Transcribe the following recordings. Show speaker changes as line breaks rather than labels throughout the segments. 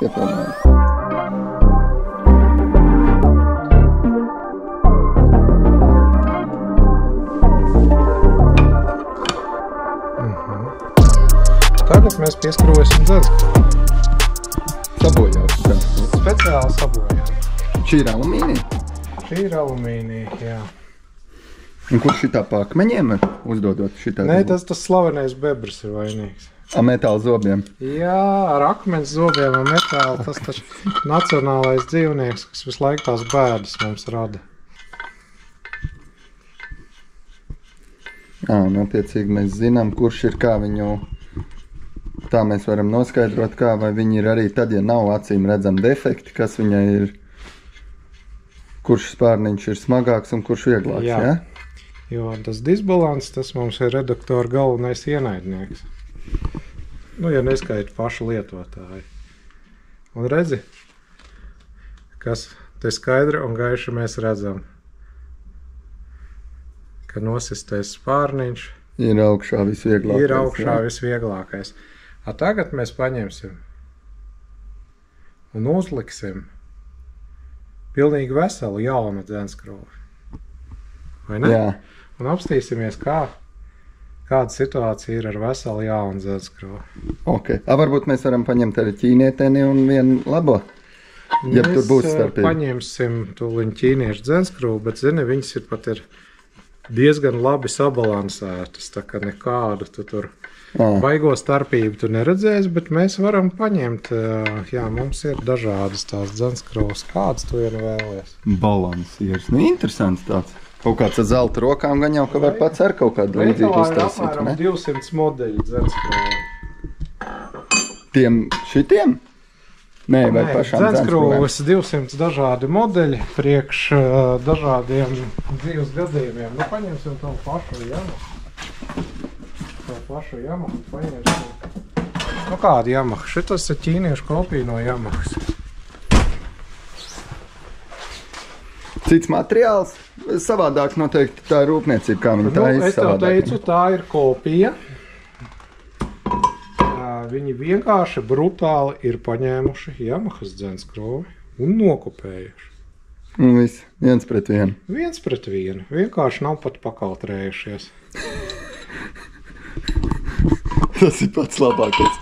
Piepilnām.
Tagad mēs pieskrūvēsim dzēnu.
Sabojās. gan.
Speciāli sabojām.
Šī ir alumīnija.
Šī ir alumīnija. Jā.
Un kurš šitā pa akmeņiem uzdodot šitā?
Nē, tas tas slavenais bebrs ir vainīgs.
A metāla zobiem.
Jā, ar akmens zobiem un metālu. Tas taču nacionālais dzīvnieks, kas visu laiku tās bēdas mums rada.
Jā, un attiecīgi mēs zinām, kurš ir kā viņu. Tā mēs varam noskaidrot, kā vai viņi ir arī tad, ja nav acīm redzami defekti, kas viņai ir. Kurš spārniņš ir smagāks un kurš vieglāks?
Jā.
Jā,
Jo tas disbalans, tas mums ir redaktora galvenais ienaidnieks. Nu, ja neskaita pašu lietotāju. Un redzi, kas te skaidri un gaiši mēs redzam, ka nosistais spārniņš
ir augšā visvieglākais.
ir augšā
jā.
visvieglākais. A tagad mēs paņemsim un uzliksim pilnīgi veselu jaunu dzenskrovi. Vai ne?
Jā,
Un apstīsimies, kā, kāda situācija ir ar veselu jaunu dzelzceļu.
ok. A, varbūt mēs varam paņemt arī ķīnieteni un vienu labo. Ja tur būs starpība.
Paņemsim tūlīt ķīniešu dzelzceļu, bet zini, viņas ir pat ir diezgan labi sabalansētas. Tā kā nekādu tu tur
Ah,
baigo starpību tu neredzēsi, bet mēs varam paņemt. ā, Jā, mums ir dažādas tās dzelzceļus, kādas tu vien vēlies.
balansieris. Nu, interesants tāds. Kaut kāds ar zelta rokām gan jau, ka var pats ar kaut kādu līdzīgu iztaisīt.
apmēram
ne?
200 modeļu dzelzceļu.
Tiem šitiem? Nē, vai pašām dzenskrūvēm?
Dzenskrūves 200 dažādi modeļi priekš uh, dažādiem dzīves gadījumiem. Nu, paņemsim to pašu jamu. To pašu jamu. Paņemsim. Nu, kāda jamaha? Šitas ir ķīniešu kopija no jamahas.
Cits materiāls, savādāk noteikti tā ir rūpniecība, kā viņi tā
Nu, es tev teicu, tā ir kopija. Viņi vienkārši brutāli ir paņēmuši Yamahas dzenskrūvi un nokopējuši.
Un viss viens pret vienu.
Viens pret vienu. Vienkārši nav pat pakautrējušies.
Tas ir pats labākais.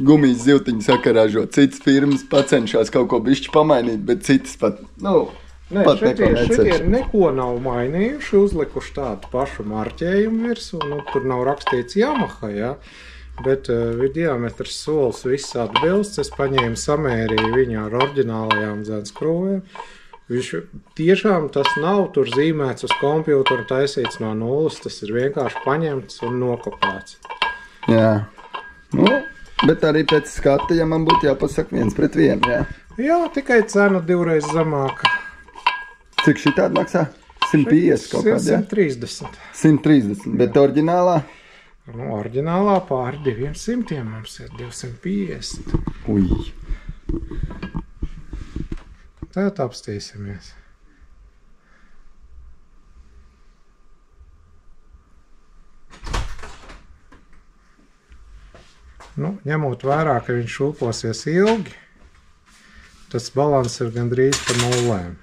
Gumijas zīltiņu sakarāžo. Citas firmas cenšas kaut ko bišķi pamainīt, bet citas pat, nu,
Nē,
pat
šitie, šitie neko nav mainījuši, uzlikuši tādu pašu marķējumu virsū. Nu, tur nav rakstīts Yamaha, ja? bet uh, ir diametrs solis, viss atbilst. Es paņēmu samērīju viņu ar oriģinālajām dzenskrūvēm. Viņš tiešām tas nav tur zīmēts uz kompjūra, taisīts no nulles. Tas ir vienkārši paņemts un nokopēts.
Jā. Nu, bet arī pēc skata, ja man būtu jāpasaka viens pret vienu, jā.
Jā, tikai cena divreiz zemāka.
Cik šī tāda maksā? 150 kaut kādā.
130.
130, bet oriģinālā?
Nu, oriģinālā pāri 200 mums ir 250.
Ui.
Tagad apstīsimies. Nu, ņemot vērā, ka viņš šūposies ilgi, tas balans ir gandrīz pa nulēm.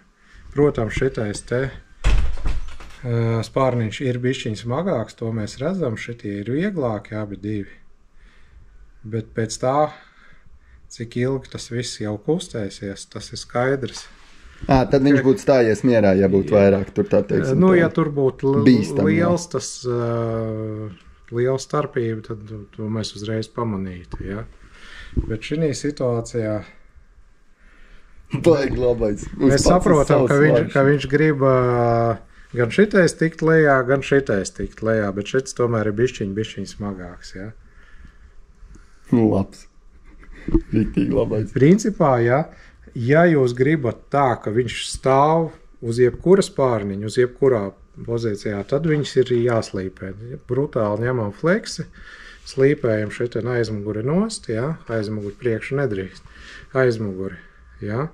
Protams, šitais te uh, spārniņš ir bišķiņš smagāks, to mēs redzam, šitie ir vieglāki abi divi. Bet pēc tā, cik ilgi tas viss jau kustēsies, tas ir skaidrs.
À, tad viņš būtu stājies mierā, ja būtu vairāk tur tā teikt.
Nu, ja tur būtu
Bīstam, jā.
liels tas, uh, liela starpība, tad to, mēs uzreiz pamanītu. Ja? Bet šī situācijā
Baigi labais. Mums
mēs saprotam, ka viņš,
svarš.
ka viņš grib uh, gan šitais tikt lejā, gan šitais tikt lejā, bet šis tomēr ir bišķiņ, bišķiņ smagāks. Ja?
Nu, labs. Riktīgi labais.
Principā, ja, ja jūs gribat tā, ka viņš stāv uz jebkuras pārniņa, uz jebkurā pozīcijā, tad viņš ir jāslīpē. Brutāli ņemam fleksi, slīpējam šeit aizmuguri nost, ja, aizmuguri priekšu nedrīkst, aizmuguri, ja,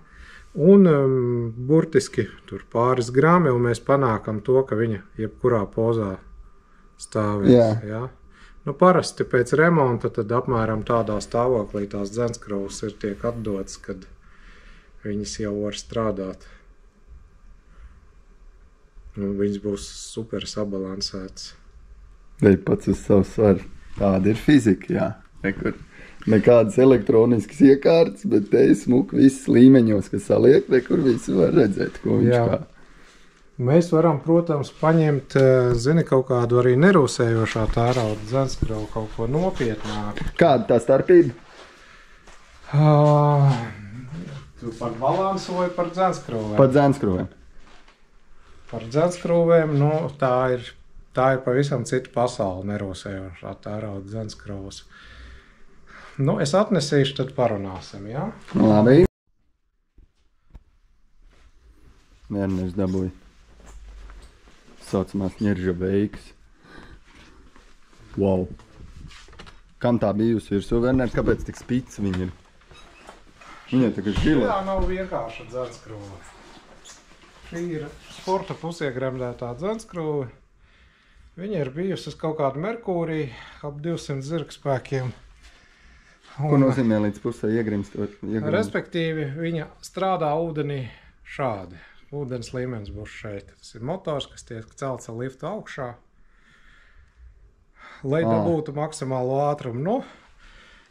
Un um, burtiski tur pāris grāmi, un mēs panākam to, ka viņa jebkurā pozā stāvēs.
Jā.
Jā. Nu, parasti pēc remonta tad apmēram tādā stāvoklī tās dzenskraus ir tiek atdotas, kad viņas jau var strādāt. Un viņas būs super sabalansētas.
Vai pats uz savu svaru. Tāda ir fizika, jā. Nekur. Nekādas elektroniskas iekārtas, bet te ir smuki viss līmeņos, kas saliek, nekur visi var redzēt, ko viņš
Jā.
kā.
Mēs varam, protams, paņemt eh, zini, kaut kādu arī nerūsējošā tērauda dzenskravu, kaut ko nopietnāku.
Kāda tā starpība?
Uh, tu par balansu vai par dzenskravēm?
Pa dzēnskrūvēm.
Par dzenskrūvēm, nu, tā ir, tā ir pavisam cita pasaule, nerūsējošā tērauda dzenskravas. Nu, es atnesīšu, tad parunāsim, jā?
Labi. Mērnēs dabūja. Saucamās ņerža veiks. Wow. Kam tā bijusi virsū, Werner? Kāpēc tik spīts viņa ir? Viņa ir tagad
Jā,
žila.
nav vienkārša dzenskrūve. Šī ir sporta pusiegremdētā dzenskrūve. Viņa ir bijusi uz kaut kādu Merkūriju, ap 200 zirgspēkiem.
Ko nozīmē līdz pusē iegrimstot? iegrimstot?
Respektīvi, viņa strādā ūdenī šādi. Ūdens līmenis būs šeit. Tas ir motors, kas tiek celts ar liftu augšā. Lai dabūtu maksimālo ātrumu. Nu,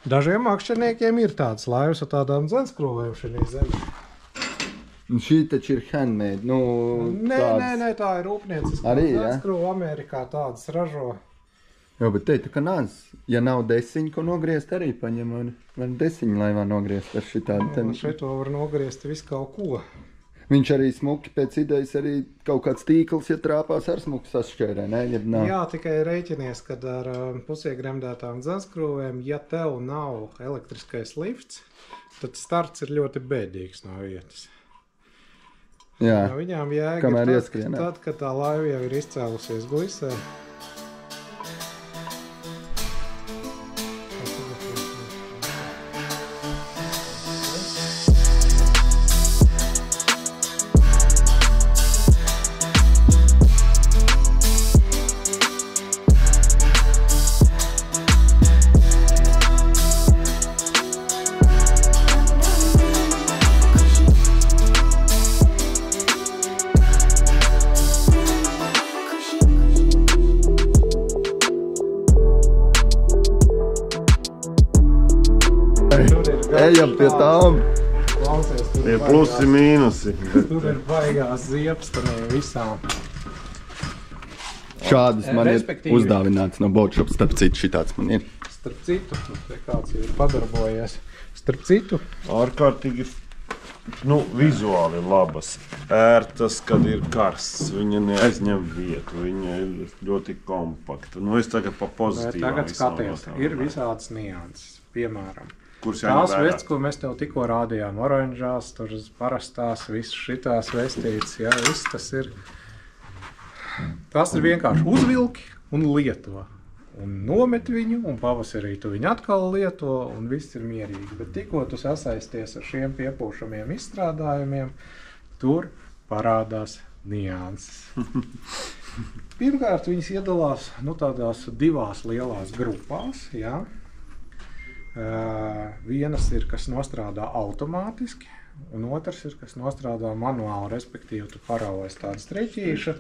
dažiem makšķerniekiem ir tāds laivas ar tādām dzenskrūvēm šajā zemē.
Un Šī taču ir handmade. Nu,
Nē,
tāds-
nē, nē, tā ir rūpnieciska.
Arī, jā?
dzenskrūve Amerikā tādas ražo.
Jā, bet te tā kā nāc. Ja nav desiņa, ko nogriezt, arī paņem. Var, var desiņu laivā nogriezt ar šitādu.
Un
Ten...
šeit to var nogriezt visu kaut ko.
Viņš arī smuki pēc idejas, arī kaut kāds tīkls, ja trāpās ar smuku sašķērē, ne? Ja nav.
Jā, tikai rēķinies, ka ar um, pusiegremdētām dzenskrūvēm, ja tev nav elektriskais lifts, tad starts ir ļoti bēdīgs no vietas.
Jā.
No viņām jēga
Kamēr
ir tad, tad, kad tā laiva jau ir izcēlusies glisē.
Plusi, mīnusi. bet-
Tur ir baigās ziepes par visām.
Šādas man ir
Respektīvi.
uzdāvināts no Botshops. Starp citu, šitāds man ir.
Starp citu, nu, te kāds ir padarbojies. Starp citu,
ārkārtīgi nu, vizuāli labas. Ērtas, kad ir karsts. Viņa neaizņem vietu. Viņa ir ļoti kompakta. Nu, es tagad pa
bet
pozitīvu.
tagad skaties, ir visādas nianses. Piemēram,
Kurš
tās
jāņem vērā?
vestes, ko mēs tev tikko rādījām, oranžās, tur parastās, visas šitās vestītes, jā, viss tas ir. Tas ir vienkārši uzvilki un lieto. Un nomet viņu, un pavasarī tu viņu atkal lieto, un viss ir mierīgi. Bet tikko tu sasaisties ar šiem piepūšamiem izstrādājumiem, tur parādās nianses. Pirmkārt, viņas iedalās nu, tādās divās lielās grupās. Jā. Uh, vienas ir, kas strādā automātiski, un otrs ir, kas strādā manuāli. Respektīvi, tu paraugies tādu streķīšu,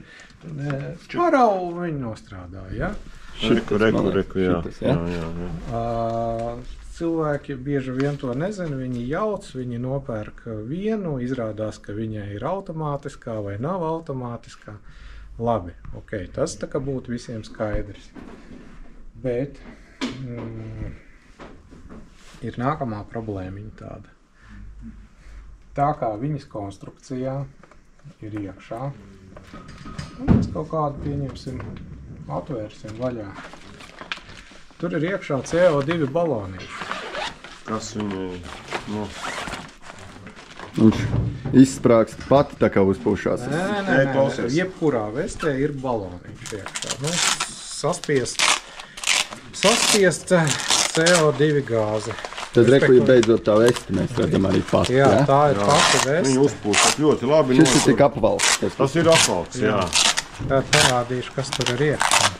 paraugu viņu nostrādā. Ja?
Šiku, reku, reku, jā.
Šitas,
jā,
jā?
jā, jā.
Uh, cilvēki bieži vien to nezina. Viņi jauc, viņi nopērk vienu, izrādās, ka viņai ir automātiskā vai nav automātiskā. Labi, okay, tas tā kā būtu visiem skaidrs. Bet mm, ir nākamā problēma tāda. Tā kā viņas konstrukcijā ir iekšā, mēs kaut kādu pieņemsim, atvērsim vaļā. Tur ir iekšā CO2 balonīši.
Kas viņai nu,
Viņš izsprāgst pati tā kā uzpūšās.
Nē, nē,
Nē,
nē, nē. Jebkurā vestē ir balonīši iekšā. Nu, saspiest, saspiest CO2 gāzi.
Tad rekuģi beidzot tā vesti mēs redzam arī pati.
Jā,
Ja?
tā ir pati
Viņa
vesta.
uzpūst ļoti labi.
Šis ir
notur.
tik apvalks. Tas
Tas ir apvalks, jā.
Tad parādīšu, kas tur ir iekšā.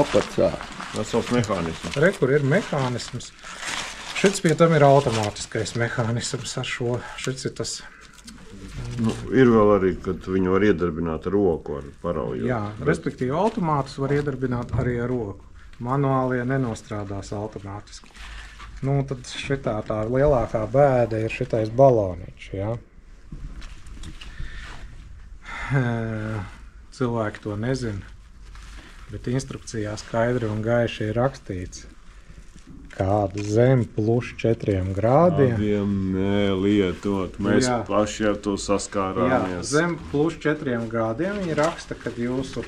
opats, jā.
Tas savs mehānisms.
Re, kur ir mehānisms. Šis pie tam ir automātiskais mehānisms ar šo. Šis ir tas,
Nu, ir vēl arī, kad viņu var iedarbināt ar roku, ar paraugu.
jā, respektīvi, automātus var iedarbināt arī ar roku. Manuālie nenostrādās automātiski. Nu, tad šitā tā lielākā bēda ir šitais baloniņš. Ja? Cilvēki to nezina, bet instrukcijā skaidri un gaiši ir rakstīts, kāda zem plus 4 grādiem.
Tādiem nelietot. Mēs
Jā.
jā. paši ar to
Jā,
saskārāmies.
zem plus 4 grādiem viņi raksta, ka jūsu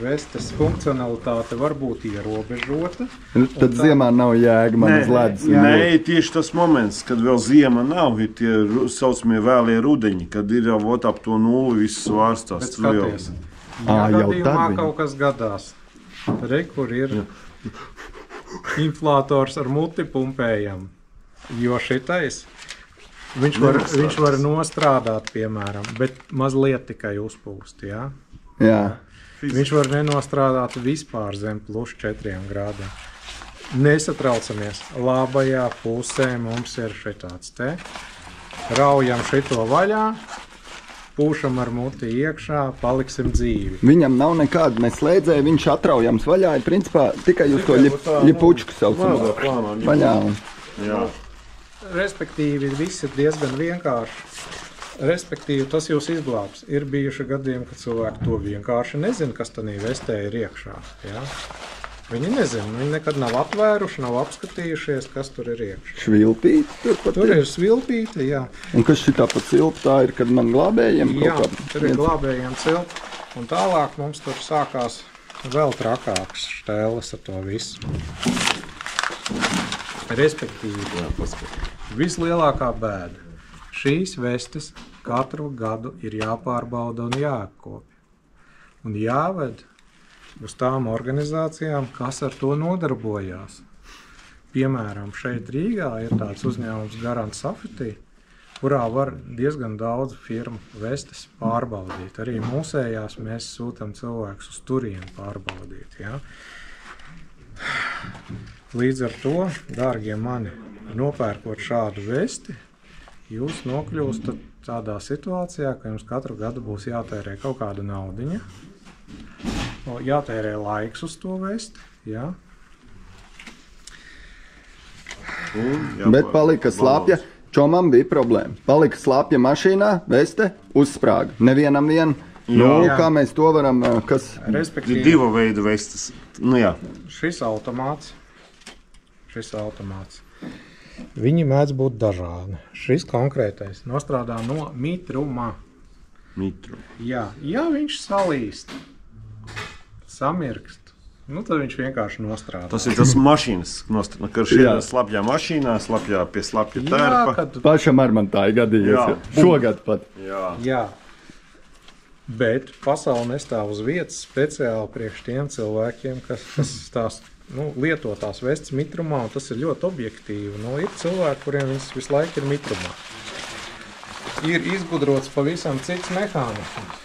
vestes funkcionalitāte var būt ierobežota.
Nu, Tad ziemā nav jēga man uz ledus.
jā.
Nē, tieši tas moments, kad vēl ziema nav, ir tie saucamie vēlie rudeņi, kad ir jau ap to nulli viss svārstās. Tur jau-
ja
jau viņi-
kaut kas gadās, re, kur ir inflators ar multipumpējam, jo šitais. Viņš var,
Nenostrādās.
viņš var nostrādāt, piemēram, bet mazliet tikai uzpūst. Ja?
Jā,
Viņš var nenostrādāt vispār zem plus 4 grādiem. Nesatraucamies. Labajā pusē mums ir šāds te. Raujam šito vaļā, pūšam ar muti iekšā, paliksim dzīvi.
viņam nav nekāda neslēdzēja, viņš atraujams vaļā. Ir principā tikai uz to
Tikai
ļip- ļipučku saucamo.
plānā.
Vaļā.
Jā.
Respektīvi, viss ir diezgan vienkārši. Respektīvi, tas jūs izglābs. Ir bijuši gadījumi, kad cilvēki to vienkārši nezina, kas tajā vestē ir iekšā. Ja? Viņi nezina, viņi nekad nav atvēruši, nav apskatījušies, kas tur ir iekšā.
Švilpīt, tur pat
Tur
ir.
ir svilpīte, jā.
Un kas šī tāpat silpa, tā ir, kad man glābējiem
Jā,
kaut kā.
tur ir glābējiem cilti. Un tālāk mums tur sākās vēl trakākas stēles ar to visu. Respektīvi,
Jā,
vislielākā bēda. Šīs vestes katru gadu ir jāpārbauda un jāapkopja. Un jāved uz tām organizācijām, kas ar to nodarbojās. Piemēram, šeit Rīgā ir tāds uzņēmums Garants Safety, kurā var diezgan daudz firmu vestes pārbaudīt. Arī mūsējās mēs sūtām cilvēkus uz turieni pārbaudīt. Ja? Līdz ar to, dārgie mani, nopērkot šādu vesti, jūs nokļūstat tādā situācijā, ka jums katru gadu būs jātērē kaut kāda naudiņa, jātērē laiks uz to vesti. Ja?
Un, jā,
Bet palika slāpja. Čomam bija problēma. Palika slāpja mašīnā, veste, uzsprāga. Nevienam vien. Nu,
Jā.
kā mēs to varam, kas
Respektīvi,
divu veidu vestes. Nu, jā,
šis automāts, šis automāts. Viņi mēdz būt dažādi. Šis konkrētais nostrādā no mitruma.
mitru.
Jā, ja viņš salīst, samirkst, nu, tad viņš vienkārši nostrādā.
Tas ir tas mašīnas, nost- kad šī
Jā.
ir slapjā mašīnā, slapjā pie slapja
Jā,
tērpa.
kad
pašam ar man tā ir gadījies.
Jā.
jā. Šogad pat.
Jā,
Jā. Bet pasaule nestāv uz vietas speciāli priekš tiem cilvēkiem, kas, kas tās nu, lieto tās vestes mitrumā, un tas ir ļoti objektīvi. Nu, ir cilvēki, kuriem viņas visu laiku ir mitrumā. Ir izgudrots pavisam cits mehānisms.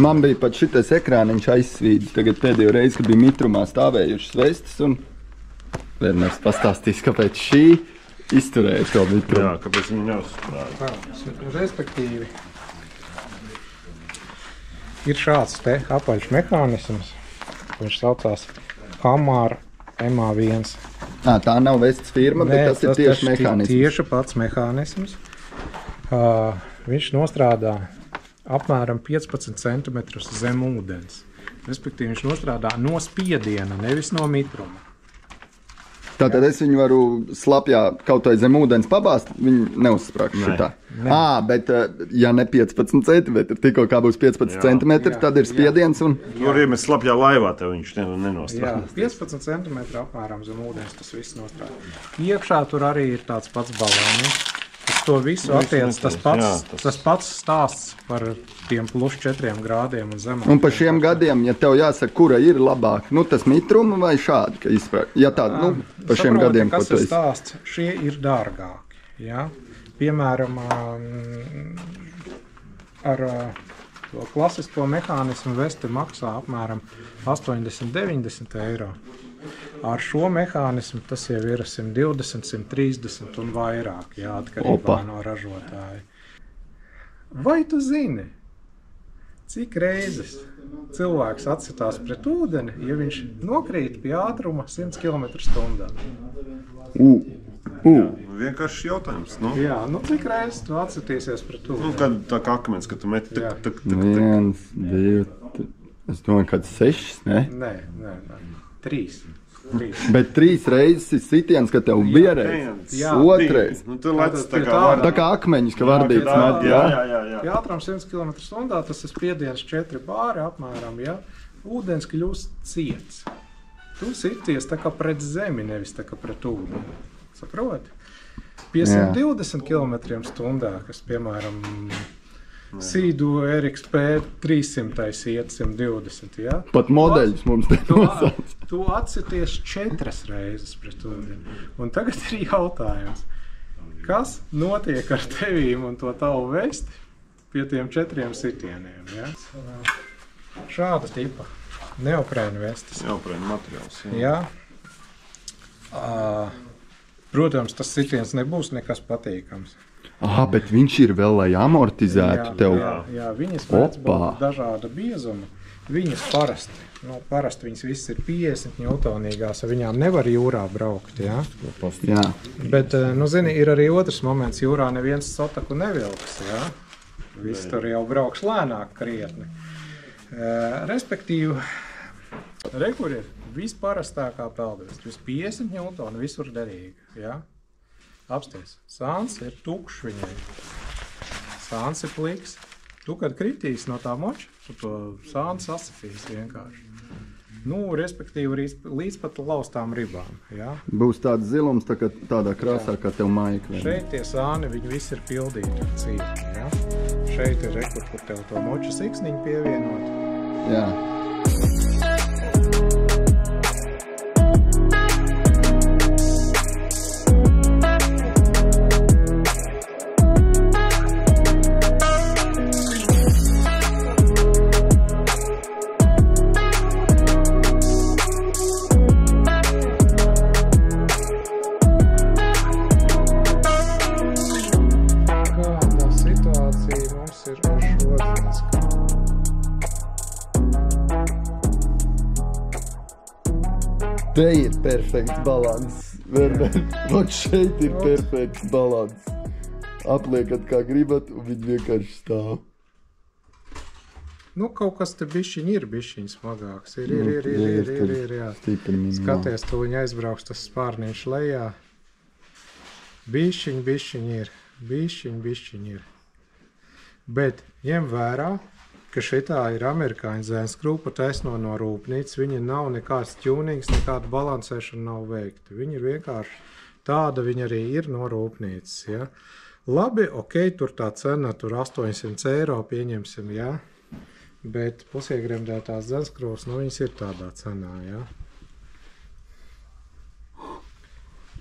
Man bija pat šis ekrāniņš aizsvīdis. Tagad pēdējo reizi, kad bija mitrumā stāvējušas vestes, un Vērners pastāstīs, kāpēc šī izturēja to
jā
mitrumu.
kāpēc viņi neuzstrādā?
Tā, Respektīvi, ir šāds te apaļš mehānisms, viņš saucās Hamāra MA1.
À, tā nav vestes firma, bet
Nē,
tas ir tieši mehānisms.
Tieši pats mehānisms. Uh, viņš nostrādā apmēram 15 cm zem ūdens. Respektīvi, viņš nostrādā no spiediena, nevis no mitruma.
Tātad es viņu varu slapjā kaut vai zem ūdens pabāzt, viņi neuzsprāgst
Nē.
šitā. Ā, bet eh, ja ne 15 centimetri, tikko kā būs 15
Jā.
centimetri,
Jā,
tad ir spiediens un
Tur ir mēs slapjā laivā, tev viņš ne-
Jā,
nenostrādā.
15 cm apmēram zem ūdens tas viss nostrādā. Iekšā tur arī ir tāds pats balons, to visu attiecas tas pats,
jā,
tas...
tas-
pats stāsts par tiem plus 4 grādiem un zemāk.
Un par šiem gadiem, ja tev jāsaka, kura ir labāka, nu tas mitruma vai šādi, ka izpēr. Ja tā, nu, par šiem
Saproti,
gadiem, ko
kas ir stāsts, šie ir dārgāki. Ja? Piemēram, ar to klasisko mehānismu vesti maksā apmēram 80-90 eiro. Ar šo mehānismu tas jau ir 120, 130 un vairāk, jā, atkarībā
Opa.
no ražotāja. Vai tu zini, cik reizes cilvēks atsitās pret ūdeni, ja viņš nokrīt pie ātruma 100 km/h?
Nu, Vienkārši jautājums. Nu,
Jā, nu cik reizes tu atsitīsies pret
nu,
ūdeni?
kad tā kā akmens, kad tu meti
Jā.
tak, tak, tak, tak.
Viens, divi, t- es domāju, ka sešas, ne?
Nē, nē, nē. trīs. trīs.
Bet trīs reizes ir sitiens, ka tev bija reiz.
Viens,
Jā.
Otrais.
Nu, tā
pie
kā
tā-
var.
Tā kā akmeņus, ka vardīts
Jā,
met,
jā,
jā?
jā, jā, jā.
Ja ātrums 100 km/h, tas ir spiediens 4 bāri apmēram. Ja? Ūdens kļūst ciets. Tu sities tā kā pret zemi, nevis tā kā pret ūdeni. Saproti? Pie
Jā.
120 km/h, kas piemēram Sīdu RXP 300 iet 120. Ja?
Pat modeļus mums te nosauc.
tu atsities četras reizes pret ūdeni. Un tagad ir jautājums, kas notiek ar tevīm un to tavu vesti pie tiem četriem sitieniem? Ja? Šāda tipa neoprēna vestes.
Jā, prēm materiāls. Jā.
Ja? Uh, protams, tas sitiens nebūs nekas patīkams.
Ah, bet viņš ir vēl, lai amortizētu tev.
jā, jā, viņas būt dažāda biezuma. Viņas parasti, nu, parasti viņas visas ir 50 ņūtonīgās, ar viņām nevar jūrā braukt. Ja?
Jā.
Bet, eh, nu, zini, ir arī otrs moments. Jūrā neviens sotaku nevilks. Ja? Viss tur jau brauks lēnāk, krietni. Eh, Respektīvi, rekur ir visparastākā peldvesta. Vis 50 ņūtoni, visur derīga. Ja? Apsties, sāns ir tukšs viņai. Sāns ir pliks. Tu, kad kritīs no tā moča, tu to sānu sasitīs vienkārši. Nu, respektīvi, līdz, pat laustām ribām. Ja?
Būs tāds zilums, tā kā tādā krāsā, kā tev maika.
Šeit tie sāni viņi visi ir pildīti ar cieti. Ja? Šeit ir rekur, kur tev to moču siksniņu pievienot.
Jā. Te ir perfekts balans. Vot šeit ir perfekts balans. Apliekat kā gribat, un viņi vienkārši stāv.
Nu, kaut kas te bišķiņ ir bišķiņ smagāks. Ir, ir, ir, ir,
Nu,
ir, ir, ir, jā.
Stipri minimāli.
Skaties, tu viņa aizbrauks tas spārniņš lejā. Bišķiņ, bišķiņ ir. Bišķiņ, bišķiņ ir. Bet ņem vērā, ka šitā ir amerikāņu krūpa taisno no rūpnīcas. Viņa nav nekāds ķūnings, nekāda balansēšana nav veikta. Viņa ir vienkārši tāda, viņa arī ir no rūpnīcas. Ja? Labi, ok, tur tā cena tur 800 eiro pieņemsim, ja? bet pusiegremdētās zenskrūvas, nu viņas ir tādā cenā, ja?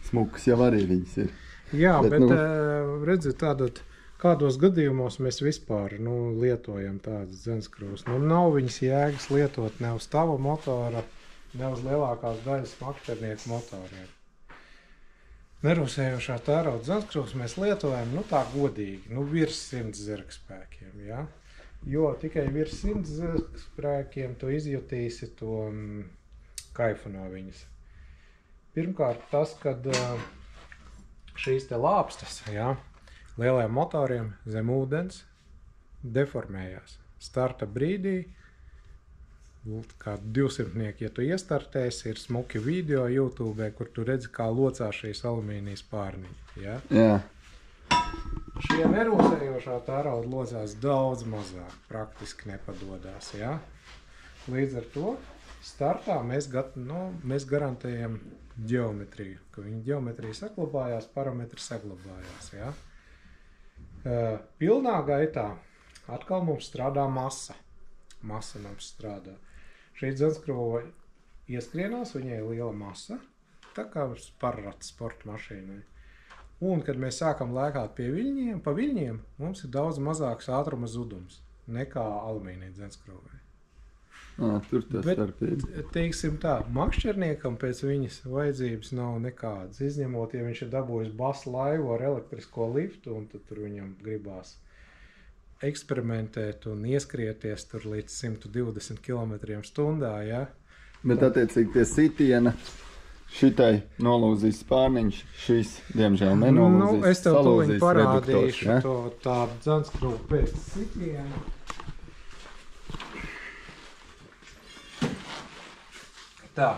Smuks jau arī viņas ir.
Jā,
Bet,
bet,
nu-
nu, redziet, tātad, kādos gadījumos mēs vispār nu, lietojam tādas dzenskrūves. Nu, nav viņas jēgas lietot ne uz tava motora, ne uz lielākās daļas makternieku motoriem. Nerūsējošā tērauda dzenskrūves mēs lietojam nu, tā godīgi, nu, virs 100 zirgspēkiem. Ja? Jo tikai virs 100 zirgspēkiem tu izjutīsi to mm, kaifu no viņas. Pirmkārt, tas, kad šīs te lāpstas, jā, lielajiem motoriem zem ūdens deformējās. Starta brīdī, kā 200, ja tu iestartēsi, ir smuki video YouTube, kur tu redzi, kā locās šīs alumīnijas pārniņi. Ja?
Jā.
Šie nerūsējošā tērauda lozās daudz mazāk, praktiski nepadodas. Ja? Līdz ar to startā mēs, gat, nu, mēs garantējam geometriju, ka viņa geometrija saglabājās, parametri saglabājās. Ja? Uh, pilnā gaitā atkal mums strādā masa. Masa mums strādā. Šī dzelzkrova ieskrienās, viņai ir liela masa, tā kā parrats sporta mašīnai. Un, kad mēs sākam lēkāt pie viļņiem, pa viļņiem, mums ir daudz mazāks ātruma zudums nekā alumīnija dzelzkrovai.
À, tur tas
Bet-
starpība.
Teiksim tā, makšķerniekam pēc viņas vajadzības nav nekādas. Izņemot, ja viņš ir dabūjis basu laivu ar elektrisko liftu, un tad tur viņam gribās eksperimentēt un ieskrieties tur līdz 120 km/h. Ja?
Bet attiecīgi pie sitiena šitai nolūzīs spārniņš, šis, diemžēl, nenolūzīs.
Nu, es tev
salūzīs
parādīšu
ja?
to tādu dzelzkrūvu pēc sitiena. Tā.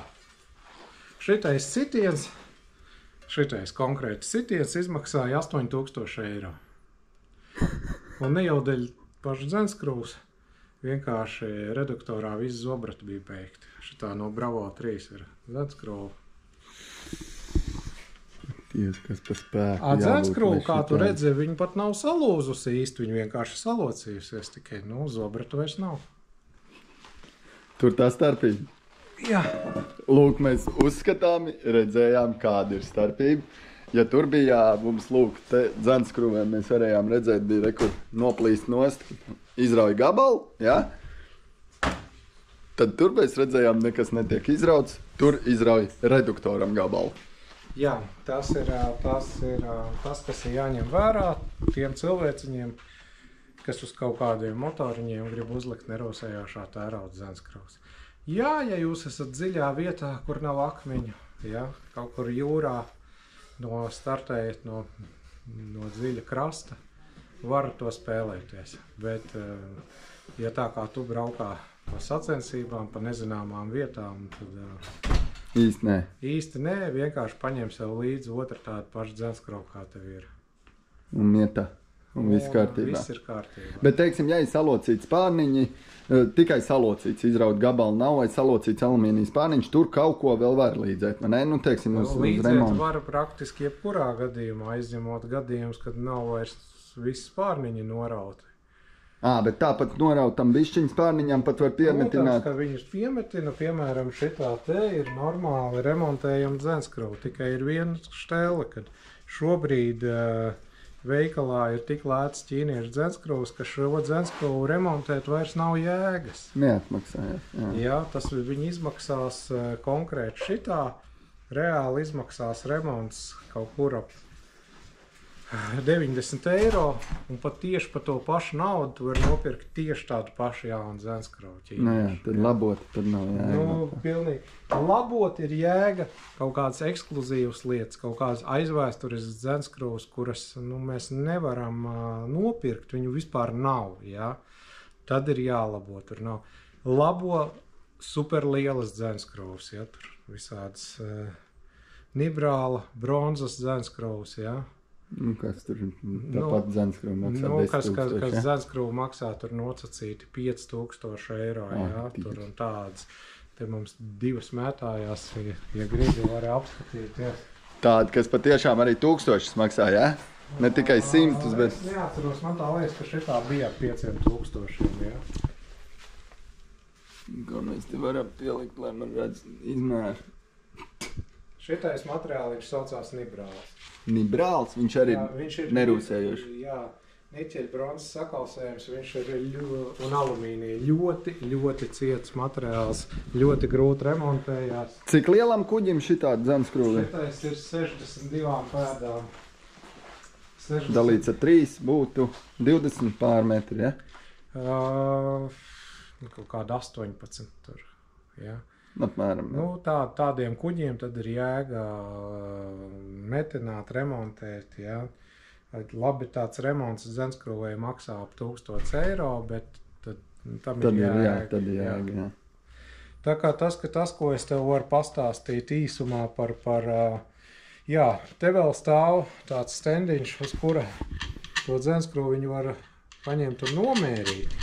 Šitais sitiens, šitais konkrēts sitiens izmaksāja 8000 eiro. Un ne jau dēļ paša dzenskrūvas, vienkārši reduktorā viss zobrati bija beigti. Šitā no Bravo 3 ir dzenskrūva.
Ties, kas pa spēku. Jābūt,
kā tu redzi, viņa pat nav salūzusi īsti. Viņa vienkārši salocījusies, tikai nu, zobratu vairs nav.
Tur tā starpība.
Jā,
Lūk, mēs uzskatām, redzējām, kāda ir starpība. Ja tur bija mums, lūk, te dzenskrūvē, mēs varējām redzēt, bija rekur noplīst nost, izrauja gabalu, jā. Tad tur mēs redzējām, nekas netiek izrauts, tur izrauja reduktoram gabalu.
jā tas, ir, tas ir tas, kas ir jāņem vērā tiem cilvēciņiem, kas uz kaut kādiem motoriņiem grib uzlikt nerosējošā tērauda dzenskrūves. Jā, ja jūs esat dziļā vietā, kur nav akmeņu, ja, kaut kur jūrā, no startējot no, no dziļa krasta, varat to spēlēties. Bet, eh, ja tā kā tu braukā pa sacensībām, pa nezināmām vietām, tad eh,
Īsti nē.
īsti nē, vienkārši paņem sev līdzi otru tādu pašu dzelzkroku, kā tev ir.
Un mietā. Un viss kārtībā.
Viss ir kārtībā.
Bet, teiksim, ja ir salocīts pārniņi, eh, tikai salocīts, izraut gabalu nav, vai salocīts alumīnijas pārniņš, tur kaut ko vēl var līdzēt. Ne? Nu, teiksim, uz, uz
Līdzēt
remontu.
var praktiski jebkurā gadījumā, izņemot gadījumus, kad nav vairs viss pārniņi norauti.
Ā, bet tāpat norautam bišķiņas pārniņām pat var
Protams,
piemetināt.
ka viņus piemetina, piemēram, šitā te ir normāli remontējama dzenskrūve. Tikai ir viena stēle, kad šobrīd uh, veikalā ir tik lēts ķīniešu dzenskrūves, ka šo dzenskrūvu remontēt vairs nav jēgas.
Neatmaksājās. Jā.
Jā, tas viņi izmaksās eh, konkrēti šitā. Reāli izmaksās remonts kaut kur ap 90 eiro. Un pat tieši par to pašu naudu tu vari nopirkt tieši tādu pašu jaunu zenskrauķi.
Nu, jā, tad labot, tad nav jēga.
Nu, pilnīgi. Labot ir jēga kaut kādas ekskluzīvas lietas, kaut kādas aizvēstures dzenskrūves, kuras nu, mēs nevaram uh, nopirkt. Viņu vispār nav. Ja? Tad ir jālabo. Tur nav. Labo superlielas dzenskrūves, ja tur visādas uh, nibrāla, bronzas dzenskrūves. Ja?
Nu, kas tur?
Nu,
Tāpat dzenskrūva maksā.
Nu, kas, kas,
10
kas
ja?
dzenskrūve maksā, tur nosacīti 5000 eiro.
Ah,
Jā,
tik.
tur un tādas. Te mums divas mētājās, ja, ja gribi, var apskatīties.
Tāda, kas patiešām arī tūkstošus maksā, jā? Ne tikai simtus, bet
Es neatceros, man tā liekas, ka šitā bija ap 5000. Jā.
ko mēs te varam pielikt, lai man redz izmēru.
Šitais materiāls saucās Nibrāls.
Nibrāls, viņš arī
Jā, viņš ir
nerūsējošs.
Jā, niķeļa bronzas sakausējums, viņš ir ļo, un alumīnija. Ļoti, ļoti ciets materiāls, ļoti grūti remontējās.
Cik lielam kuģim šī tāda dzenskrūve?
Šitais ir 62 pēdām. 60.
Dalīts ar 3 būtu 20 pārmetri, ja?
Uh, kaut kāda 18. Tur, ja.
Apmēram.
nu, tā, tādiem kuģiem tad ir jēga metināt, remontēt. Ja. Labi, tāds remonts Zenskrūvē maksā ap 1000 eiro, bet tad, nu, tam
Tad
ir jēga.
jā, tad ir jēga, jā.
Tā kā tas, tas, ko es tev varu pastāstīt īsumā par, par jā, te vēl stāv tāds stendiņš, uz kura to dzenskrūviņu var paņemt un nomērīt.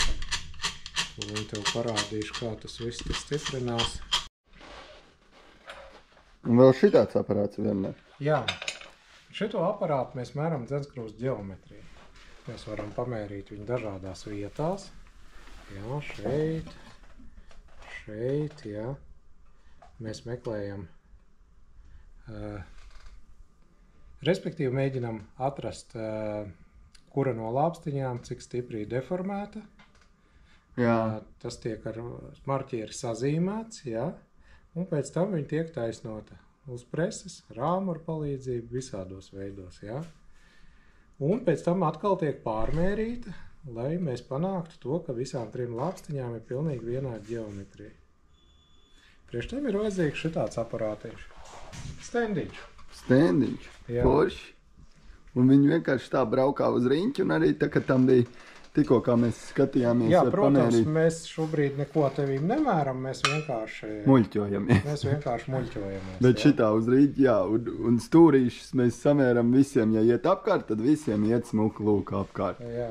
Un tev parādīšu, kā tas viss stiprinās.
Un vēl šitāds aparāts vienmēr.
Jā, šito aparātu mēs mēram dzenskrūves geometriju. mēs varam pamērīt viņu dažādās vietās. Jā, šeit, šeit, jā. Mēs meklējam, uh, respektīvi mēģinam atrast, uh, kura no lāpstiņām cik stipri ir deformēta.
Jā,
Uh, tas tiek ar marķieri sazīmēts, jā. Un pēc tam viņi tiek taisnota uz preses, rāmura palīdzību, visādos veidos, jā. Un pēc tam atkal tiek pārmērīta, lai mēs panāktu to, ka visām trim lāpstiņām ir pilnīgi vienāda geometrija. Priekš tam ir vajadzīgs šitāds aparātiņš. Stendiņš.
stendiņš.
Jā.
Forši. Un viņi vienkārši tā braukā uz riņķi, un arī tā, ka tam bija tikko, kā mēs skatījāmies,
Jā, protams,
pamērīt
mēs šobrīd neko tevīm nemēram, mēs vienkārši,
muļķojamies.
mēs vienkārši muļķojamies.
Bet
jā.
šitā uz rīta, jā, un, un stūrīšus mēs samēram visiem. Ja iet apkārt, tad visiem iet smuku lūk apkārt.
Jā,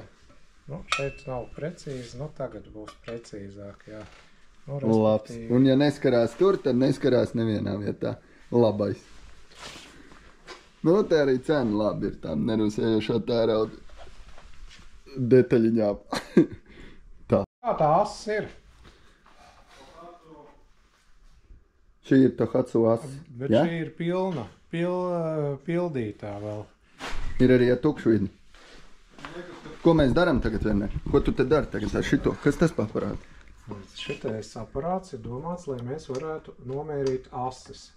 nu, šeit nav precīzi. Nu, tagad būs precīzāk. Jā. Nu,
Labs. Un ja neskarās tur, tad neskarās nevienā vietā. Labais. Nu, te arī cena labi ir tām nerūsējošā tērauda detaļiņām.
Kā tā asa ir?
Šī ir Tohatsu asa.
Bet
Ja?
šī ir pilna, pil, pildītā vēl.
Ir arī ar tukšu vidi. Ko mēs darām tagad? Vienmēr? Ko tu te dari tagad ar šito? Kas tas paparāda?
Šitais aparāts ir domāts, lai mēs varētu nomērīt asis.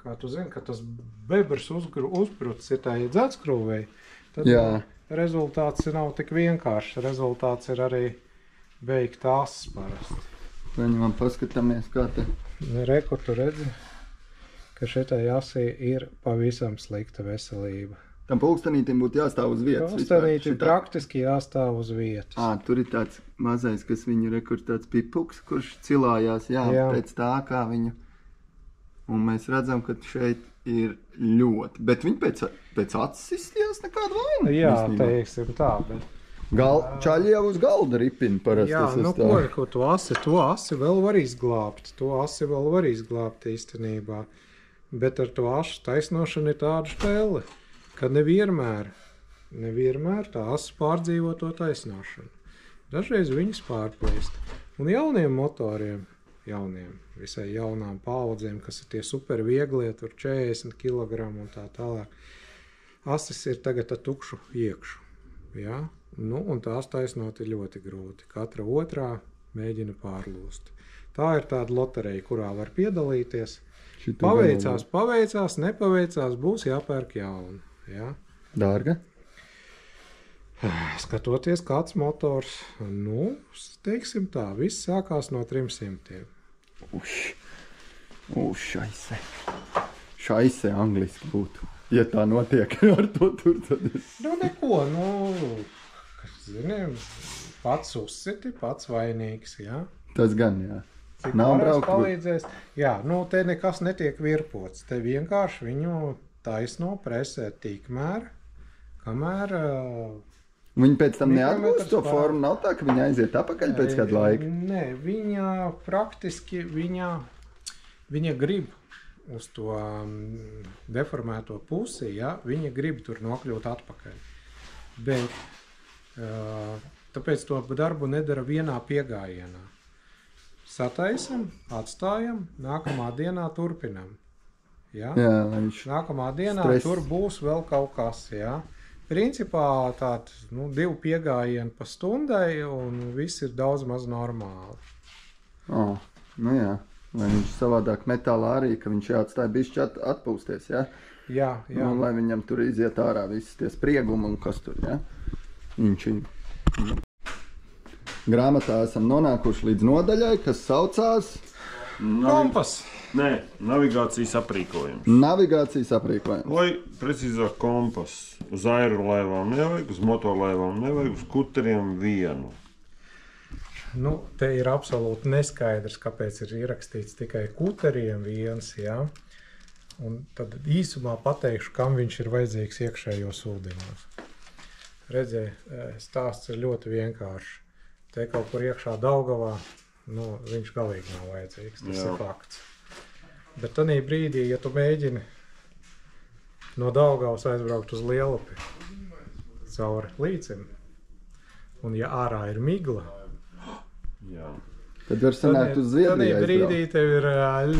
Kā tu zini, ka tas bebrs uzbrucis ir tā iedzētskrūvēji, tad
Jā.
rezultāts nav tik vienkāršs. Rezultāts ir arī beigt asis parasti.
Paņemam, paskatāmies, kā te.
Reku tu redzi, ka šitai asī ir pavisam slikta veselība.
Tam pulkstenītim būtu jāstāv uz vietas.
Uzstādīt ir
Šitā-
praktiski jāstāv uz vietas.
Ā, tur ir tāds mazais, kas viņu rekur tāds pipuks, kurš cilājās, jā, jā.
Jā.
pēc tā, kā viņu. Un mēs redzam, ka šeit ir ļoti. Bet viņi pēc, pēc acis izstījās nekādu vainu.
Jā,
īstenībā.
teiksim tā, bet
Gal, čaļi jau uz galda ripina parasti.
Jā, nu,
tā-
ko, ko to asi, to asi vēl var izglābt. To asi vēl var izglābt īstenībā. Bet ar to ašu taisnošanu ir tāda spēle, ka nevienmēr, nevienmēr tā asa pārdzīvo to taisnošanu. Dažreiz viņas pārplēst. Un jauniem motoriem, jauniem, visai jaunām paudzēm, kas ir tie super vieglie, tur 40 kg un tā tālāk, asis ir tagad ar tukšu iekšu. Ja? Nu, un tās taisnot ir ļoti grūti. Katra otrā mēģina pārlūst. Tā ir tāda loterija, kurā var piedalīties.
Šito
Paveicās, paveicās, nepaveicās, būs jāpērk jaunu. Ja?
vēl Dārga.
Skatoties, kāds motors, nu, teiksim tā, viss sākās no 300.
Uš, uš, šaise. Šaise angliski būtu. Ja tā notiek ar to tur, tad es.
Nu, neko, nu, kas zini, pats uzsiti, pats vainīgs. Ja?
Tas gan, jā.
Cik
Nav braukt,
palīdzēs. Jā, nu te nekas netiek virpots. Te vienkārši viņu taisno presē tikmēr, kamēr. ā,
Viņi pēc tam neatgūst to formu. Nav tā, ka viņi aiziet atpakaļ pēc kāda laika.
Nē, viņa praktiski viņa, viņa grib uz to mm, deformēto pusi, ja viņa grib tur nokļūt atpakaļ. Bet ā, tāpēc to darbu nedara vienā piegājienā. Sataisam, atstājam, nākamā dienā turpinam. Ja?
Jā, viņš
Nākamā dienā
Stress.
Tur būs vēl kaut kas. Ja? Principā tāds nu, divi piegājieni pa stundai, un viss ir daudz maz normāli.
Oh, nu jā, lai viņš savādāk metālā arī, ka viņš jāatstāja bišķi at, atpūsties, jā?
Jā, jā.
Nu, lai viņam tur iziet ārā visas tie spriegumi un kas tur, jā? Viņš ir. Grāmatā esam nonākuši līdz nodaļai, kas saucās
Kompas!
Nē, navigācijas aprīkojums.
Navigācijas aprīkojums.
Vai precīzāk kompass uz aerolaivām nevajag, uz motorlaivām nevajag, uz kuteriem vienu.
Nu, te ir absolūti neskaidrs, kāpēc ir ierakstīts tikai kuteriem viens. Ja? Un tad īsumā pateikšu, kam viņš ir vajadzīgs iekšējos ūdeņos. Redziet, stāsts ir ļoti vienkāršs. Te kaut kur iekšā Daugavā, nu, viņš galīgi nav vajadzīgs. Tas
Jā.
Jā. ir fakts. Bet tajā brīdī, ja tu mēģini no Daugavas aizbraukt uz Lielupi cauri līcim, Un, ja ārā ir migla,
Jā.
Tad var sanākt uz Zviedriju.
Tad brīdī tev ir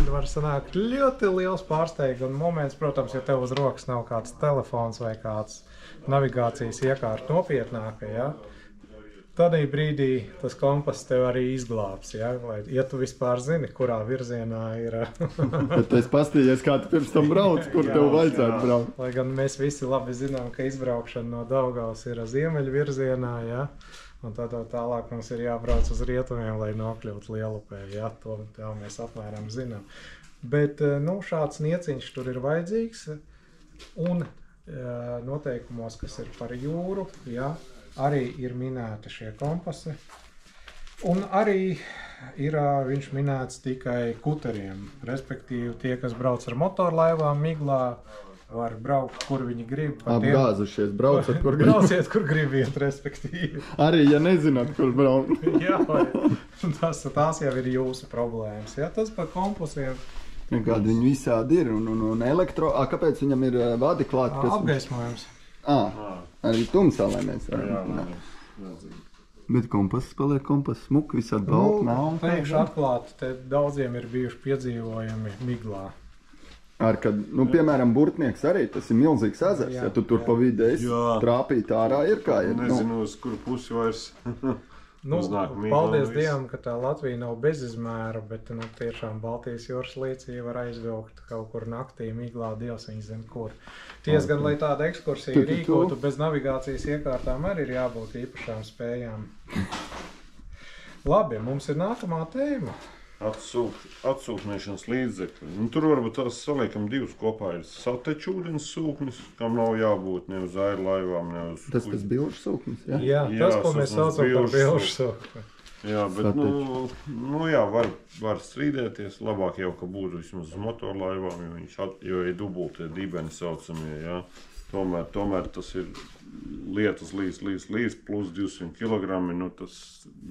var sanākt ļoti liels pārsteigums moments, protams, ja tev uz rokas nav kāds telefons vai kāds navigācijas iekārta nopietnāka. Ja? Tad brīdī tas kompass tev arī izglābs. Ja, Vai, ja tu vispār zini, kurā virzienā ir.
Bet es paskatījos, kā tu pirms tam brauc, kur
Jā,
tev vajadzētu
jā.
braukt.
Lai gan mēs visi labi zinām, ka izbraukšana no Daugavas ir ziemeļu virzienā, ja? un tad jau tālāk mums ir jābrauc uz rietumiem, lai nokļūtu Lielupē. Ja? To tā mēs apmēram zinām. Bet eh, nu, šāds nieciņš tur ir vajadzīgs. Un eh, noteikumos, kas ir par jūru, ja? Arī ir minēti šie kompasi. Un arī ir viņš minēts tikai kuteriem. Respektīvi, tie, kas brauc ar motorlaivām, miglā, var braukt, kur viņi grib.
Apgāzušies, braucat, kur gribat.
Brauciet, kur gribiet, respektīvi.
Arī, ja nezināt, kur braukt.
Jā, tas, tās jau ir jūsu problēmas. Jā, tas par kompasiem
Kādi viņi visādi ir. Un, un, un elektro... À, kāpēc viņam ir vadi klāt? Kas...
apgaismojums.
À,
Ah,
arī tumsā, lai mēs varam.
jā.
Bet kompass paliek kompass, smuk, visādi
Nu,
balti, melni.
Teikšu atklāti, te daudziem ir bijuši piedzīvojumi miglā.
Ar, kad, nu, piemēram, burtnieks arī tas ir milzīgs ezers.
Jā,
Ja tu tur
jā.
pa vidu esi trāpīt ārā, ir kā ir. Nu,
Nezinu, uz kuru pusi vairs.
Nu,
migla
paldies. Dievam, ka tā Latvija nav bezizmēra, bet nu, tiešām Baltijas jūras līcī var aizvilkt kaut kur naktī, miglā, Dievs viņa zina, kur. Ties gan, lai tāda ekskursija
Tu, tu, tu.
rīkotu bez navigācijas iekārtām, arī ir jābūt īpašām spējām. Labi, mums ir nākamā tēma.
Atsūk, atsūknēšanas līdzekļi. Nu, tur varbūt tās saliekam divas kopā. Ir sateču ūdens sūknis, kam nav jābūt ne uz air laivām, ne uz
tas tas bilžu sūknis, jā.
Jā,
Jā,
tas, ko mēs saucam par
bilžu
bilžu sūkni.
Jā, bet, nu, nu jā, var, var strīdēties. Labāk jau, ka būtu vismaz uz motorlaivām, jo, viņš at, jo ir dubultie dibeni saucamie. Jā. Tomēr, tomēr tas ir lietas līdz, līdz, līdz plus 200 kg. Nu, tas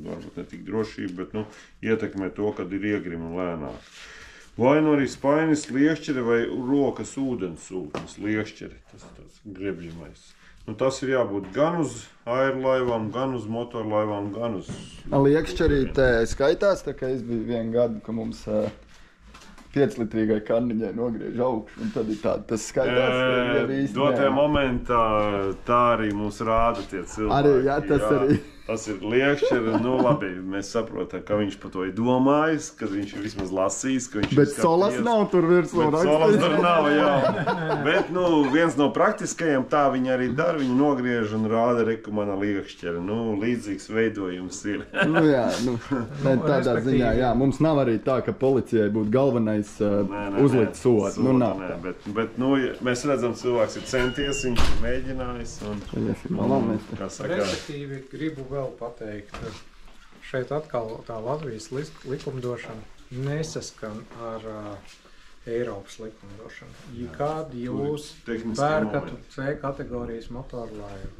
varbūt ne tik drošība, bet nu, ietekmē to, kad ir iegrima lēnāk. Vai nu arī spainis, liekšķere vai rokas ūdens sūknis, liekšķere, tas tāds grebjamais. Nu, tas ir jābūt gan uz airlaivām, gan uz motorlaivām, gan uz
Liekšķerītē skaitās, tā kā es biju vienu gadu, ka mums uh, pieclitrīgai kanniņai nogriež augšu, un tad ir tāda, tas skaitās. ja īsti
Dotajā momentā tā arī mums rāda tie cilvēki.
Arī, jā, tas arī.
Tas ir liekšķi. Nu, labi, mēs saprotam, ka viņš par to ir domājis, ka viņš ir vismaz lasījis. ka viņš ir
Bet solas
skatījies.
nav tur virsū
Bet solas tur nav, jā. Bet nu, viens no praktiskajiem tā viņi arī dara. Viņi nogriež un rāda, mana liekšķere. Nu, līdzīgs veidojums ir.
Nu, jā, nu, ne, tādā
respektīvi.
ziņā, jā, mums nav arī tā, ka policijai būtu galvenais uh, uzlikt sodu. Nu, nav.
nē, bet, bet nu, mēs redzam, cilvēks ir centies, viņš ir mēģinājis. Un,
Tas ir malāmais.
kā saka,
Respektīvi, gribu vēl pateikt, ka šeit atkal tā Latvijas likumdošana nesaskan ar uh, Eiropas likumdošanu. Ja kādi jūs pērkat. C kategorijas motorlaivu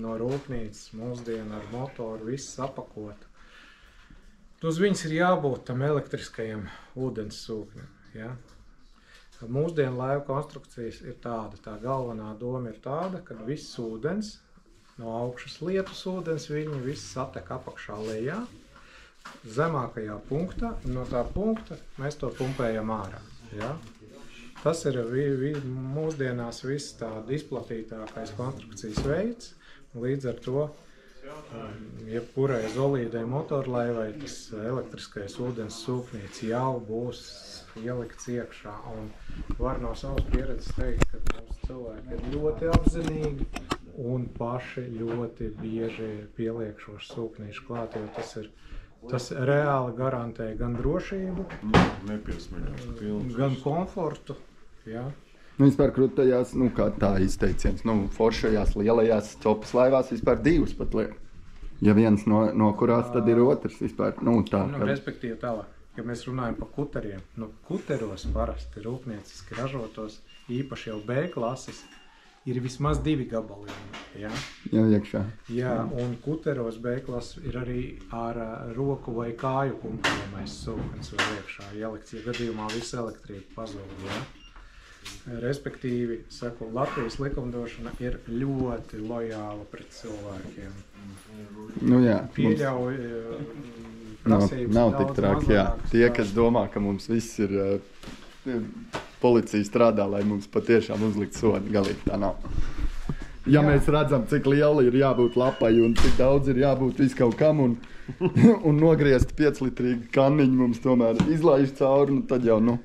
no rūpnīcas, mūsdienu ar motoru, viss apakot, tad uz viņas ir jābūt tam elektriskajam ūdens sūknim. Ja? Mūsdienu laivu konstrukcijas ir tāda, tā galvenā doma ir tāda, ka viss ūdens no augšas lietus ūdens, viņi viss satek apakšā lejā, zemākajā punktā, un no tā punkta mēs to pumpējam ārā. Ja? Tas ir vi, vi, mūsdienās viss tāds izplatītākais konstrukcijas veids. Līdz ar to um, jebkurai zolīdai motorlaivai tas elektriskais ūdens sūknīts jau būs ielikts iekšā. Un var no savas pieredzes teikt, ka mūsu cilvēki ir ļoti apzinīgi un paši ļoti bieži pieliek šos sūknīšus klāt, jo tas ir. Tas reāli garantē gan drošību,
pilns.
gan komfortu. Jā.
Nu, vispār krūtajās, nu, kā tā izteiciens, nu, foršajās lielajās copas laivās vispār divas pat liek. Ja viens no, no kurās tad ir otrs vispār, nu, tā.
Nu,
ka-
respektīvi, tālāk, ja mēs runājam par kuteriem, nu, kuteros parasti rūpnieciski ražotos, īpaši jau B klases, ir vismaz divi gabaliņi. Ja?
Jau iekšā.
Jā, un kuteros B klases ir arī ar roku vai kāju pumpējamais sūknis vēl iekšā ielikts, ja gadījumā visa elektrība pazūd. Ja? Respektīvi, saku, Latvijas likumdošana ir ļoti lojāla pret cilvēkiem.
Nu, jā, mums
Pieļauj
nav,
prasības
nav tik
daudz
traki. Jā. Tie, kas domā, ka mums viss ir uh, policija strādā, lai mums patiešām uzlikt sodu, galīgi tā nav. Ja
Jā.
mēs redzam, cik liela ir jābūt lapai un cik daudz ir jābūt viskaut kam, un, un nogriezt 5 litrīgu kanniņu mums tomēr izlaiž cauri, nu, tad jau nu,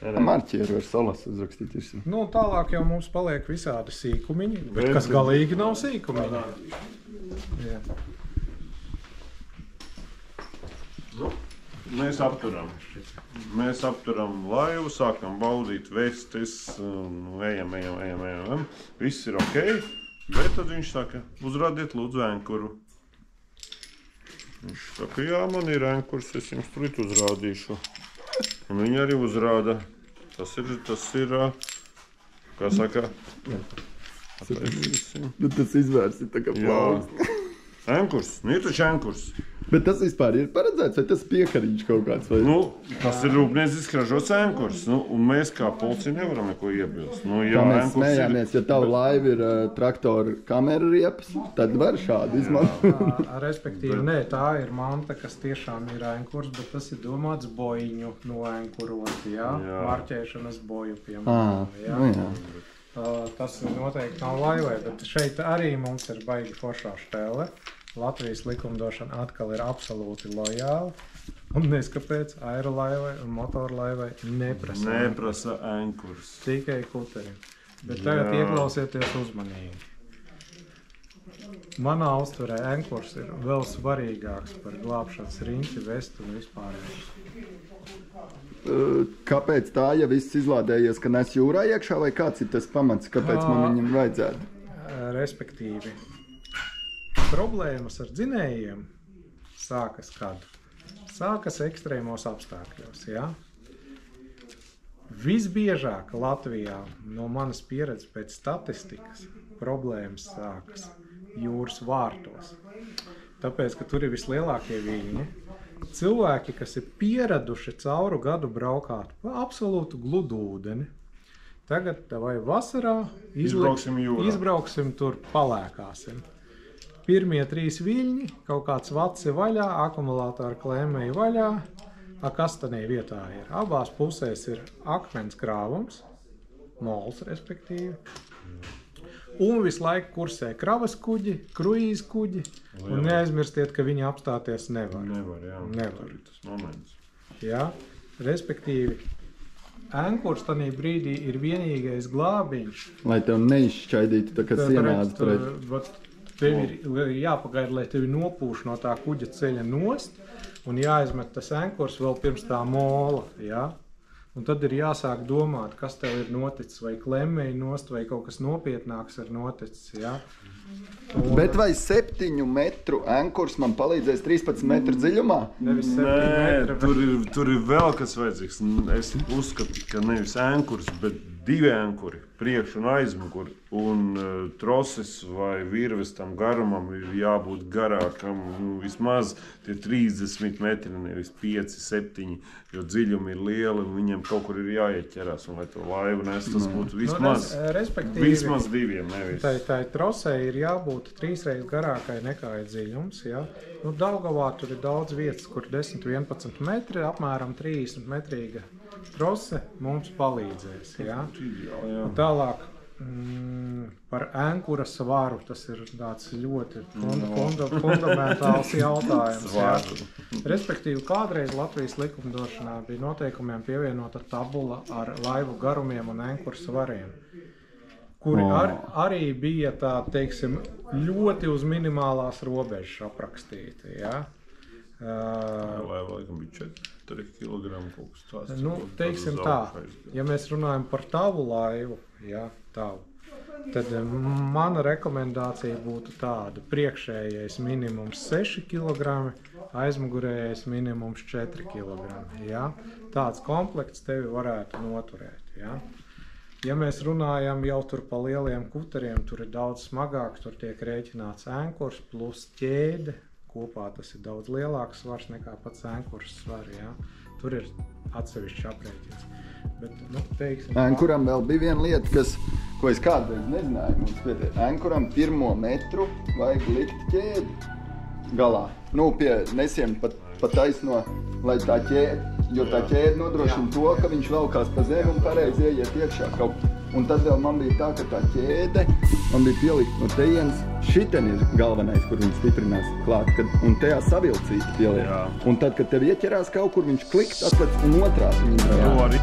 marķieru ar solas uzrakstīt. Ir.
Nu, tālāk jau mums paliek visādi sīkumiņi, bet
Bet-
kas galīgi nav sīkumiņi. Jā.
Mēs apturam. Mēs apturam laivu, sākam baudīt vestes, un ejam, ejam, ejam, ejam. Viss ir ok, bet tad viņš saka, uzrādiet lūdzu ēnkuru. Viņš saka, jā, man ir ēnkurs, es jums tur uzrādīšu. Un viņi arī uzrāda. Tas ir, tas ir, kā saka, attaisīsim.
Nu, tas izvērsts ir tā kā plauks.
ēnkurs, nu ir taču ēnkurs.
Bet tas vispār ir paredzēts, vai tas piekariņš kaut kāds? Vai?
Nu, tas ir rūpnieciski ražots ēnkurs. Nu, un mēs kā policija nevaram neko iebilst. Nu,
Jā,
jā,
mēs smējāmies, ja tava laiva ir uh, traktora kamera riepas, tad var šādi izmantot.
Tā, Respektīvi, nē, tā ir manta, kas tiešām ir ēnkurs, bet tas ir domāts boiņu noenkurot, jā,
Jā.
marķēšanas boju, piemēram. jā.
nu jā.
Uh, Tas noteikti nav laivai, bet šeit arī mums ir baigi foršā stēle. Latvijas likumdošana atkal ir absolūti lojāla. Un mēs kāpēc aerolaivai un motorlaivai neprasām
neprasa ēnkurs.
tikai kuterim. Bet tagad
Jā.
ieklausieties uzmanīgi. Manā uztverē ankurs ir vēl svarīgāks par glābšanas riņķi, vestu un vispārējo.
Kāpēc tā, ja viss izlādējies, ka nes jūrā iekšā, vai kāds ir tas pamats, kāpēc man viņam vajadzētu?
Respektīvi, problēmas ar dzinējiem sākas kad? Sākas ekstrēmos apstākļos. Ja? Visbiežāk Latvijā, no manas pieredzes pēc statistikas, problēmas sākas jūras vārtos. Tāpēc, ka tur ir vislielākie viļņi. Cilvēki, kas ir pieraduši cauru gadu braukāt pa absolūtu gludu ūdeni, tagad vai vasarā
Izbrauksim jūrā.
izbrauksim tur, palēkāsim. Pirmie trīs viļņi, kaut kāds vats ir vaļā, akumulātora klēmē ir vaļā. A, kas tādā vietā ir? Abās pusēs ir akmens krāvums, mols, respektīvi. Un visu laiku kursē kravas kuģi, kruīzes kuģi. Un neaizmirstiet, ka viņi apstāties nevar.
Nevar, jā.
Nevar.
Tas moments.
Ja? Respektīvi, ankurs tajā brīdī ir vienīgais glābiņš.
Lai tev neizšķaidītu, tā kā sienāds pret.
bet Tev ir jāpagaida, lai tevi nopūš no tā kuģa ceļa nost, un jāizmet tas ankurs vēl pirms tā mola. Ja? Un tad ir jāsāk domāt, kas tev ir noticis, vai klemēji nost, vai kaut kas nopietnāks ir noticis. Ja? Un,
Bet vai septiņu metru ankurs man palīdzēs 13 metru dziļumā?
Nevis
Nē,
metri, bet-
tur ir, tur ir vēl kas vajadzīgs. Es uzskatu, ka nevis ankurs, bet divi ankuri, priekš un aizmuguri. Un uh, troses vai virves tam garumam ir jābūt garākam. Nu, vismaz tie 30 metri, nevis 5, 7. Jo dziļumi ir lieli un viņiem kaut kur ir jāieķerās. Un, lai to laivu nes, tas būtu vismaz,
Nu, res- respektīvi,
vismaz diviem. Nevis.
Tai, tai trosē ir jābūt trīsreiz garākai nekā ir dziļums. Ja? Nu, Daugavā tur ir daudz vietas, kur 10, 11 metri, apmēram 30 metrīga trose mums palīdzēs. Ja? Un Tālāk mm, par ankura svaru tas ir tāds ļoti funda, funda, fundamentāls jautājums. Ja? Respektīvi, kādreiz Latvijas likumdošanā bija noteikumiem pievienota tabula ar laivu garumiem un ankura svariem kuri ar, arī bija tā, teiksim, ļoti uz minimālās robežas aprakstīti. Ja?
Lai laikam bija 4 kg kaut kas tāds.
nu, teiksim tā, ja mēs runājam par tavu laivu, ja, tavu, tad eh, mana rekomendācija būtu tāda: priekšējais minimums 6 kg, aizmugurējais minimums 4 kg. Ja? Tāds komplekts tevi varētu noturēt. Ja? Ja mēs runājam jau tur par lieliem kuteriem, tur ir daudz smagāk. Tur tiek rēķināts ankurs plus ķēde kopā tas ir daudz lielāks svars nekā pats ēnkurs svars. Ja? Tur ir atsevišķs aprēķins. Bet, nu, teiksim,
Ankuram vēl bija viena lieta, kas, ko es kādreiz nezināju. Mums pie ankuram pirmo metru vajag likt ķēdi galā. Nu, pie nesiem pat, pat taisno, lai tā ķēde, jo tā ķēde nodrošina to, ka viņš velkās pa zemi un pareizi ieiet iekšā kaut. Un tad vēl man bija tā, ka tā ķēde man bija pielikta no tejienes. Šitien ir galvenais, kur viņš stiprinās klāt, kad, un tajā savilcīti pieliek.
Jā.
Un tad, kad tev ieķerās kaut kur, viņš klikt, atliec un otrā viņa.
To arī